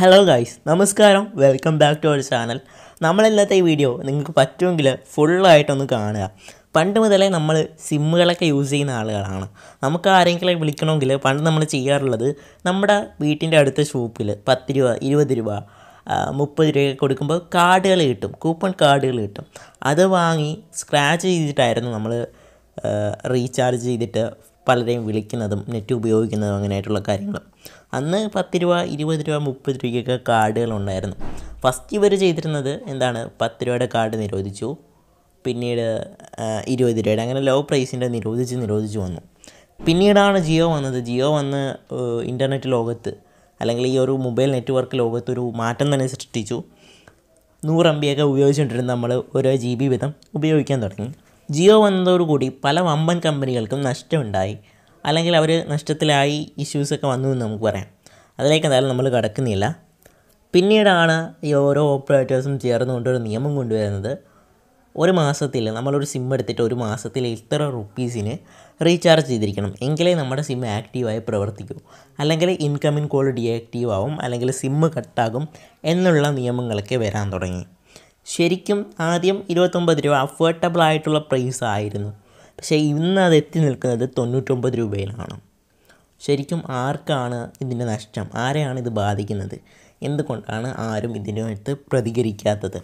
Hello guys നമസ്കാരം. Welcome back to our channel നമ്മൾ ഇന്നത്തെ ഈ വീഡിയോ നിങ്ങൾക്ക് പറ്റുമെങ്കിൽ ഫുള്ളായിട്ടൊന്ന് കാണുക. പണ്ട് മുതലേ നമ്മൾ സിമ്മുകളൊക്കെ യൂസ് ചെയ്യുന്ന ആളുകളാണ്. നമുക്ക് ആരെങ്കിലും വിളിക്കണമെങ്കിൽ പണ്ട് നമ്മൾ ചെയ്യാറുള്ളത് നമ്മുടെ വീട്ടിന്റെ അടുത്ത ഷോപ്പിൽ പത്ത് രൂപ ഇരുപത് രൂപ മുപ്പത് രൂപയൊക്കെ കൊടുക്കുമ്പോൾ കാർഡുകൾ കിട്ടും. കൂപ്പൺ കാർഡുകൾ കിട്ടും. അത് വാങ്ങി സ്ക്രാച്ച് ചെയ്തിട്ടായിരുന്നു നമ്മൾ റീചാർജ് ചെയ്തിട്ട് പലരെയും വിളിക്കുന്നതും നെറ്റ് ഉപയോഗിക്കുന്നതും അങ്ങനെയായിട്ടുള്ള കാര്യങ്ങൾ. അന്ന് പത്ത് രൂപ ഇരുപത് രൂപ മുപ്പത് രൂപയ്ക്കൊക്കെ കാർഡുകൾ ഉണ്ടായിരുന്നു. ഫസ്റ്റ് ഇവർ ചെയ്തിരുന്നത് എന്താണ്? പത്ത് രൂപയുടെ കാർഡ് നിരോധിച്ചു. പിന്നീട് ഇരുപത് രൂപയുടെ അങ്ങനെ ലോ പ്രൈസിന്റെ നിരോധിച്ച് നിരോധിച്ച് വന്നു. പിന്നീടാണ് ജിയോ വന്നത്. ജിയോ വന്ന് ഇന്റർനെറ്റ് ലോകത്ത് അല്ലെങ്കിൽ ഈ ഒരു മൊബൈൽ നെറ്റ്വർക്ക് ലോകത്ത് ഒരു മാറ്റം തന്നെ സൃഷ്ടിച്ചു. നൂറ് എം ബിയൊക്കെ ഉപയോഗിച്ചുകൊണ്ടിരുന്ന നമ്മൾ ഓരോ ജി ബി വീതം ഉപയോഗിക്കാൻ തുടങ്ങി. ജിയോ വന്നതോടുകൂടി പല വമ്പൻ കമ്പനികൾക്കും നഷ്ടമുണ്ടായി. അല്ലെങ്കിൽ അവർ നഷ്ടത്തിലായി ഇഷ്യൂസൊക്കെ വന്നു എന്ന് നമുക്ക് പറയാം. അതിലേക്ക് എന്തായാലും നമ്മൾ കടക്കുന്നില്ല. പിന്നീടാണ് ഈ ഓരോ ഓപ്പറേറ്റേഴ്സും ചേർന്നുകൊണ്ട് ഒരു നിയമം കൊണ്ടുവരുന്നത്. ഒരു മാസത്തിൽ നമ്മളൊരു സിം എടുത്തിട്ട് ഒരു മാസത്തിൽ ഇത്ര റുപ്പീസിന് റീചാർജ് ചെയ്തിരിക്കണം. എങ്കിലേ നമ്മുടെ സിം ആക്റ്റീവായി പ്രവർത്തിക്കൂ. അല്ലെങ്കിൽ ഇൻകമിങ് കോൾ ഡീആക്റ്റീവ് ആവും. അല്ലെങ്കിൽ സിം കട്ടാകും എന്നുള്ള നിയമങ്ങളൊക്കെ വരാൻ തുടങ്ങി. ശരിക്കും ആദ്യം ഇരുപത്തൊമ്പത് രൂപ അഫോർഡബിൾ ആയിട്ടുള്ള പ്രൈസ് ആയിരുന്നു. പക്ഷേ ഇന്ന് അത് എത്തി നിൽക്കുന്നത് തൊണ്ണൂറ്റൊമ്പത് രൂപയിലാണ്. ശരിക്കും ആർക്കാണ് ഇതിന്റെ നഷ്ടം? ആരെയാണ് ഇത് ബാധിക്കുന്നത്? എന്തുകൊണ്ടാണ് ആരും ഇതിനകത്ത് പ്രതികരിക്കാത്തത്?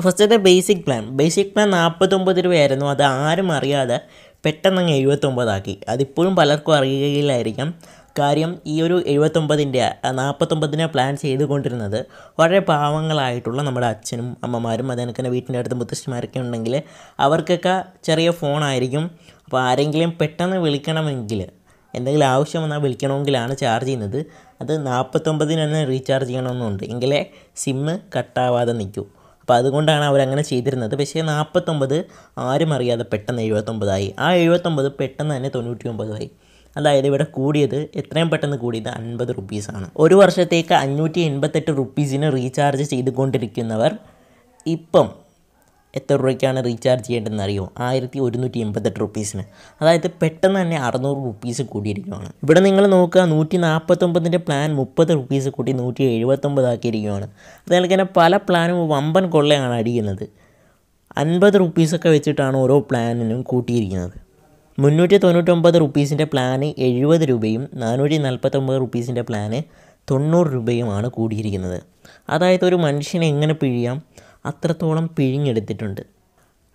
ഫസ്റ്റത്തെ ബേസിക് പ്ലാൻ ബേസിക് പ്ലാൻ നാൽപ്പത്തൊമ്പത് രൂപയായിരുന്നു. അത് ആരും അറിയാതെ പെട്ടെന്ന് അങ്ങ് എഴുപത്തൊമ്പതാക്കി. അതിപ്പോഴും പലർക്കും അറിയുകയില്ലായിരിക്കാം. കാര്യം ഈ ഒരു എഴുപത്തൊമ്പതിന്റെ നാൽപ്പത്തൊമ്പതിനെ പ്ലാൻ ചെയ്തുകൊണ്ടിരുന്നത് വളരെ പാവങ്ങളായിട്ടുള്ള നമ്മുടെ അച്ഛനും അമ്മമാരും അതിനൊക്കെ തന്നെ വീട്ടിന്റെ അടുത്ത് മുത്തശ്ശിമാരൊക്കെ ഉണ്ടെങ്കിൽ അവർക്കൊക്കെ ചെറിയ ഫോണായിരിക്കും അപ്പോൾ ആരെങ്കിലും പെട്ടെന്ന് വിളിക്കണമെങ്കിൽ എന്തെങ്കിലും ആവശ്യം വന്നാൽ വിളിക്കണമെങ്കിലാണ് ചാർജ് ചെയ്യുന്നത്. അത് നാൽപ്പത്തൊമ്പതിന് തന്നെ റീചാർജ് ചെയ്യണമെന്നുണ്ട്. എങ്കിലേ സിമ്മ് കട്ടാവാതെ നിൽക്കൂ. അപ്പോൾ അതുകൊണ്ടാണ് അവരങ്ങനെ ചെയ്തിരുന്നത്. പക്ഷേ നാൽപ്പത്തൊമ്പത് ആരും അറിയാതെ പെട്ടെന്ന് എഴുപത്തൊമ്പതായി. ആ എഴുപത്തൊമ്പത് പെട്ടെന്ന് തന്നെ തൊണ്ണൂറ്റി ഒമ്പതായി അതായത് ഇവിടെ കൂടിയത് എത്രയും പെട്ടെന്ന് കൂടിയത് അൻപത് റുപ്പീസാണ് ഒരു വർഷത്തേക്ക് അഞ്ഞൂറ്റി എൺപത്തെട്ട് റുപ്പീസിന് റീചാർജ് ചെയ്തുകൊണ്ടിരിക്കുന്നവർ ഇപ്പം എത്ര രൂപയ്ക്കാണ് റീചാർജ് ചെയ്യേണ്ടതെന്ന് അറിയോ ആയിരത്തി ഒരുന്നൂറ്റി എൺപത്തെട്ട് റുപ്പീസിന് അതായത് പെട്ടെന്ന് തന്നെ അറുന്നൂറ് റുപ്പീസ് കൂടിയിരിക്കുകയാണ് ഇവിടെ നിങ്ങൾ നോക്കുക നൂറ്റി നാൽപ്പത്തൊമ്പതിന്റെ പ്ലാൻ മുപ്പത് റുപ്പീസ് കൂട്ടി നൂറ്റി എഴുപത്തൊമ്പതാക്കിയിരിക്കുകയാണ് അതുപോലെ തന്നെ പല പ്ലാനും വമ്പൻ കൊള്ളയാണ് അടിക്കുന്നത്. അൻപത് റുപ്പീസൊക്കെ വെച്ചിട്ടാണ് ഓരോ പ്ലാനിനും കൂട്ടിയിരിക്കുന്നത്. മുന്നൂറ്റി തൊണ്ണൂറ്റൊമ്പത് റുപ്പീസിന്റെ പ്ലാന് എഴുപത് രൂപയും നാനൂറ്റി നാൽപ്പത്തൊമ്പത് റുപ്പീസിന്റെ പ്ലാന് തൊണ്ണൂറ് രൂപയുമാണ് കൂടിയിരിക്കുന്നത്. അതായത് ഒരു മനുഷ്യനെ എങ്ങനെ പിഴിയാം? അത്രത്തോളം പിഴിഞ്ഞെടുത്തിട്ടുണ്ട്.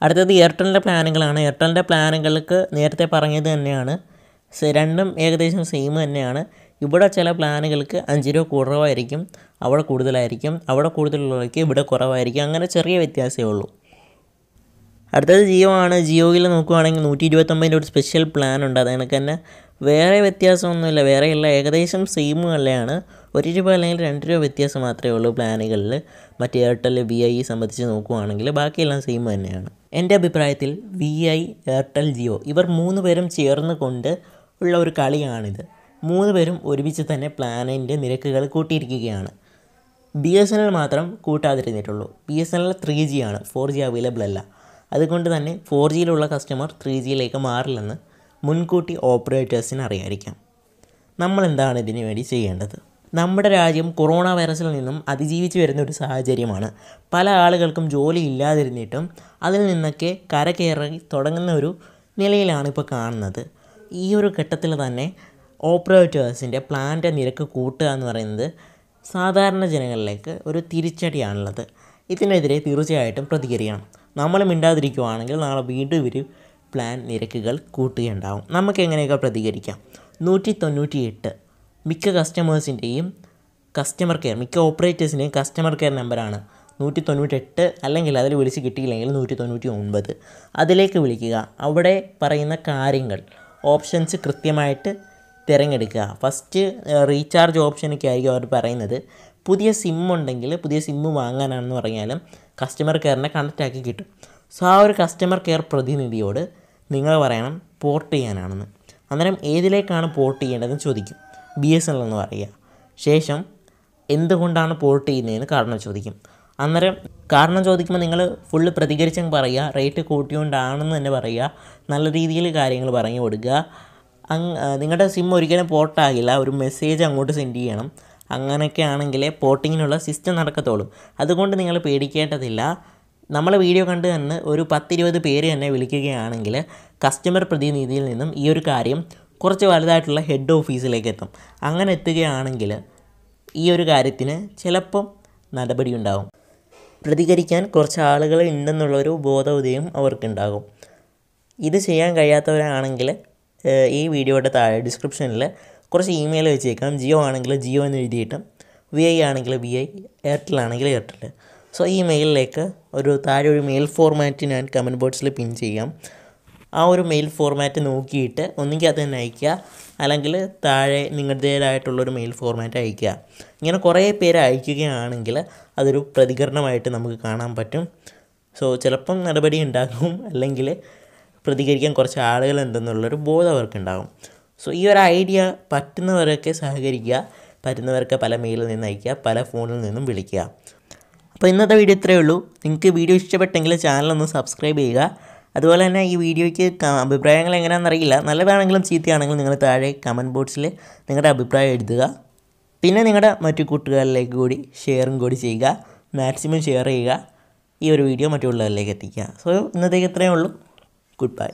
അടുത്തത് എയർടെലിന്റെ പ്ലാനുകളാണ്. എയർടെലിന്റെ പ്ലാനുകൾക്ക് നേരത്തെ പറഞ്ഞത് തന്നെയാണ്. രണ്ടും ഏകദേശം സെയിം തന്നെയാണ്. ഇവിടെ ചില പ്ലാനുകൾക്ക് അഞ്ച് രൂപ കുറവായിരിക്കും. അവിടെ കൂടുതലായിരിക്കും. അവിടെ കൂടുതലുള്ളവർക്ക് ഇവിടെ കുറവായിരിക്കും. അങ്ങനെ ചെറിയ വ്യത്യാസമേ ഉള്ളൂ. അടുത്തത് ജിയോ ആണ് ജിയോയിൽ നോക്കുകയാണെങ്കിൽ നൂറ്റി ഇരുപത്തൊമ്പതിന്റെ ഒരു സ്പെഷ്യൽ പ്ലാൻ ഉണ്ട്. അത് കണക്ക് തന്നെ വേറെ വ്യത്യാസമൊന്നുമില്ല. വേറെ ഇല്ല ഏകദേശം സെയിം തന്നെയാണ് ഒരു രൂപ അല്ലെങ്കിൽ രണ്ട് രൂപ വ്യത്യാസം മാത്രമേ ഉള്ളൂ പ്ലാനുകളിൽ മറ്റേ എയർടെൽ വി ഐ സംബന്ധിച്ച് നോക്കുവാണെങ്കിൽ ബാക്കിയെല്ലാം സെയിം തന്നെയാണ്. എന്റെ അഭിപ്രായത്തിൽ വി ഐ എയർടെൽ ജിയോ ഇവർ മൂന്ന് പേരും ചേർന്ന് കൊണ്ട് ഉള്ള ഒരു കളിയാണിത്. മൂന്ന് പേരും ഒരുമിച്ച് തന്നെ പ്ലാനിന്റെ നിരക്കുകൾ കൂട്ടിയിരിക്കുകയാണ്. ബി എസ് എൻ എൽ മാത്രം കൂട്ടാതിരുന്നിട്ടുള്ളൂ. B S N L three G ആണ്. ഫോർ ജി അവൈലബിൾ അല്ല. അതുകൊണ്ട് തന്നെ ഫോർ ജിയിലുള്ള കസ്റ്റമർ ത്രീ ജിയിലേക്ക് മാറില്ലെന്ന് മുൻകൂട്ടി ഓപ്പറേറ്റേഴ്സിന് അറിയായിരിക്കാം. നമ്മൾ എന്താണ് ഇതിനു വേണ്ടി ചെയ്യേണ്ടത്? നമ്മുടെ രാജ്യം കൊറോണ വൈറസിൽ നിന്നും അതിജീവിച്ച് വരുന്ന ഒരു സാഹചര്യമാണ്. പല ആളുകൾക്കും ജോലി ഇല്ലാതിരുന്നിട്ടും അതിൽ നിന്നൊക്കെ കരകയറി തുടങ്ങുന്ന ഒരു നിലയിലാണ് ഇപ്പോൾ കാണുന്നത്. ഈ ഒരു ഘട്ടത്തിൽ തന്നെ ഓപ്പറേറ്റേഴ്സിന്റെ പ്ലാന്റെ നിരക്ക് കൂട്ടുക എന്ന് പറയുന്നത് സാധാരണ ജനങ്ങളിലേക്ക് ഒരു തിരിച്ചടിയാണുള്ളത്. ഇതിനെതിരെ തീർച്ചയായിട്ടും പ്രതികരിക്കണം. നമ്മൾ മിണ്ടാതിരിക്കുവാണെങ്കിൽ നാളെ വീണ്ടും ഇവർ പ്ലാൻ നിരക്കുകൾ കൂട്ടുകയുണ്ടാവും. നമുക്ക് എങ്ങനെയൊക്കെ പ്രതികരിക്കാം? നൂറ്റി തൊണ്ണൂറ്റി എട്ട് മിക്ക കസ്റ്റമേഴ്സിന്റെയും കസ്റ്റമർ കെയർ മിക്ക ഓപ്പറേറ്റേഴ്സിന്റെയും കസ്റ്റമർ കെയർ നമ്പറാണ് നൂറ്റി തൊണ്ണൂറ്റെട്ട് അല്ലെങ്കിൽ അതിൽ വിളിച്ച് കിട്ടിയില്ലെങ്കിൽ നൂറ്റി തൊണ്ണൂറ്റി ഒൻപത് അതിലേക്ക് വിളിക്കുക. അവിടെ പറയുന്ന കാര്യങ്ങൾ ഓപ്ഷൻസ് കൃത്യമായിട്ട് തിരഞ്ഞെടുക്കുക. ഫസ്റ്റ് റീചാർജ് ഓപ്ഷനൊക്കെ ആയിരിക്കും അവർ പറയുന്നത്. പുതിയ സിം ഉണ്ടെങ്കിൽ പുതിയ സിമ്മ് വാങ്ങാനാണെന്ന് പറഞ്ഞാലും കസ്റ്റമർ കെയറിനെ കണ്ടക്റ്റാക്കി കിട്ടും. സോ ആ ഒരു കസ്റ്റമർ കെയർ പ്രതിനിധിയോട് നിങ്ങൾ പറയണം പോർട്ട് ചെയ്യാനാണെന്ന്. അന്നേരം ഏതിലേക്കാണ് പോർട്ട് ചെയ്യേണ്ടതെന്ന് ചോദിക്കും. ബി എസ് എൻ എൽ എന്ന് പറയുക. ശേഷം എന്തുകൊണ്ടാണ് പോർട്ട് ചെയ്യുന്നതെന്ന് കാരണം ചോദിക്കും. അന്നേരം കാരണം ചോദിക്കുമ്പോൾ നിങ്ങൾ ഫുള്ള് പ്രതികരിച്ചങ്ങ് പറയുക റേറ്റ് കൂട്ടിയോണ്ടാണെന്ന് തന്നെ പറയുക നല്ല രീതിയിൽ കാര്യങ്ങൾ പറഞ്ഞു കൊടുക്കുക. നിങ്ങളുടെ സിം ഒരിക്കലും പോർട്ടാകില്ല ഒരു മെസ്സേജ് അങ്ങോട്ട് സെൻഡ് ചെയ്യണം. അങ്ങനെയൊക്കെ ആണെങ്കിലേ പോട്ടിങ്ങിനുള്ള സിസ്റ്റം നടക്കത്തുള്ളൂ. അതുകൊണ്ട് നിങ്ങൾ പേടിക്കേണ്ടതില്ല. നമ്മളെ വീഡിയോ കണ്ട് തന്നെ ഒരു പത്തിരുപത് പേര് തന്നെ വിളിക്കുകയാണെങ്കിൽ കസ്റ്റമർ പ്രതിനിധിയിൽ നിന്നും ഈ ഒരു കാര്യം കുറച്ച് വലുതായിട്ടുള്ള ഹെഡ് ഓഫീസിലേക്ക് എത്തും. അങ്ങനെ എത്തുകയാണെങ്കിൽ ഈ ഒരു കാര്യത്തിന് ചിലപ്പം നടപടി ഉണ്ടാകും പ്രതികരിക്കാൻ കുറച്ച് ആളുകൾ ഉണ്ടെന്നുള്ളൊരു ബോധോദയം അവർക്കുണ്ടാകും. ഇത് ചെയ്യാൻ കഴിയാത്തവരാണെങ്കിൽ ഈ വീഡിയോയുടെ താഴെ ഡിസ്ക്രിപ്ഷനിൽ കുറച്ച് ഇമെയിൽ വെച്ചേക്കാം. ജിയോ ആണെങ്കിൽ ജിയോ എന്ന് എഴുതിയിട്ടും വി ഐ ആണെങ്കിൽ വി ഐ എയർടെൽ ആണെങ്കിൽ എയർടെൽ സോ ഈ മെയിലിലേക്ക് ഒരു താഴെ ഒരു മെയിൽ ഫോർമാറ്റ് ഞാൻ കമന്റ് ബോക്സിൽ പിൻ ചെയ്യാം. ആ ഒരു മെയിൽ ഫോർമാറ്റ് നോക്കിയിട്ട് ഒന്നുകിൽ അത് തന്നെ അയയ്ക്കുക അല്ലെങ്കിൽ താഴെ നിങ്ങളുടേതായിട്ടുള്ളൊരു മെയിൽ ഫോർമാറ്റ് അയയ്ക്കുക. ഇങ്ങനെ കുറേ പേര് അയക്കുകയാണെങ്കിൽ അതൊരു പ്രതികരണമായിട്ട് നമുക്ക് കാണാൻ പറ്റും. സോ ചിലപ്പം നടപടി ഉണ്ടാകും അല്ലെങ്കിൽ പ്രതികരിക്കാൻ കുറച്ച് ആളുകളുണ്ടെന്നുള്ളൊരു ബോധം അവർക്കുണ്ടാകും. സോ ഈ ഒരു ഐഡിയ പറ്റുന്നവരൊക്കെ സഹകരിക്കുക പറ്റുന്നവരൊക്കെ പല മെയിലിൽ നിന്ന് അയയ്ക്കുക പല ഫോണിൽ നിന്നും വിളിക്കുക. അപ്പോൾ ഇന്നത്തെ വീഡിയോ ഇത്രയേ ഉള്ളൂ. നിങ്ങൾക്ക് വീഡിയോ ഇഷ്ടപ്പെട്ടെങ്കിൽ ചാനലൊന്ന് സബ്സ്ക്രൈബ് ചെയ്യുക. അതുപോലെ തന്നെ ഈ വീഡിയോയ്ക്ക് അഭിപ്രായങ്ങൾ എങ്ങനെയാണെന്ന് അറിയില്ല. നല്ലതാണെങ്കിലും ചീത്തയാണെങ്കിലും നിങ്ങൾ താഴെ കമന്റ് ബോക്സിൽ നിങ്ങളുടെ അഭിപ്രായം എഴുതുക. പിന്നെ നിങ്ങളുടെ മറ്റു കൂട്ടുകാരിലേക്ക് കൂടി ഷെയറും കൂടി ചെയ്യുക. മാക്സിമം ഷെയർ ചെയ്യുക. ഈ ഒരു വീഡിയോ മറ്റുള്ളവരിലേക്ക് എത്തിക്കുക. സോ ഇന്നത്തേക്ക് ഇത്രയേ ഉള്ളൂ. Good bye